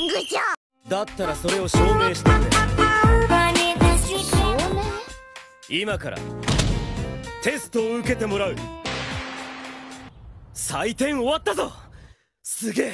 ぐちゃだったらそれを証明してくれ。今からテストを受けてもらう。採点終わったぞ。すげえ。